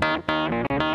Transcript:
Música